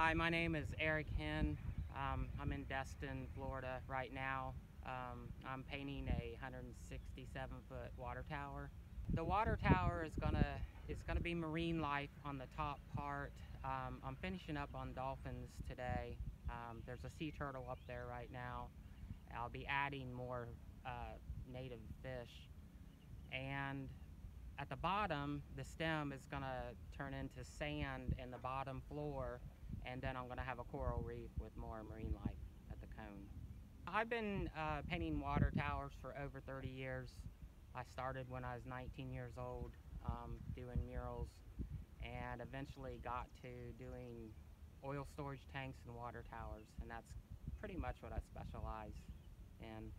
Hi, my name is Eric Henn. Um, I'm in Destin, Florida right now. Um, I'm painting a 167 foot water tower. The water tower is gonna it's gonna be marine life on the top part. Um, I'm finishing up on dolphins today. Um, there's a sea turtle up there right now. I'll be adding more uh, native fish. And at the bottom, the stem is gonna turn into sand in the bottom floor and then I'm going to have a coral reef with more marine life at the cone. I've been uh, painting water towers for over 30 years. I started when I was 19 years old um, doing murals and eventually got to doing oil storage tanks and water towers and that's pretty much what I specialize in.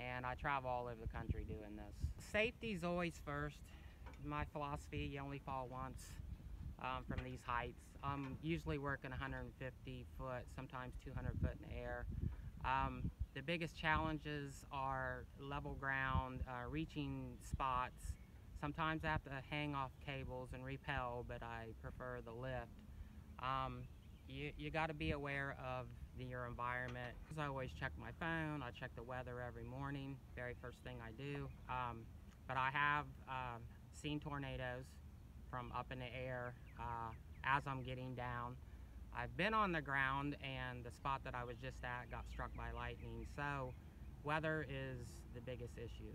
And I travel all over the country doing this. Safety's always first. My philosophy, you only fall once um, from these heights. I'm usually working 150 foot, sometimes 200 foot in the air. Um, the biggest challenges are level ground, uh, reaching spots. Sometimes I have to hang off cables and rappel, but I prefer the lift. Um, you, you got to be aware of the, your environment. Because I always check my phone. I check the weather every morning, very first thing I do. Um, but I have um, seen tornadoes from up in the air uh, as I'm getting down. I've been on the ground and the spot that I was just at got struck by lightning. So weather is the biggest issue.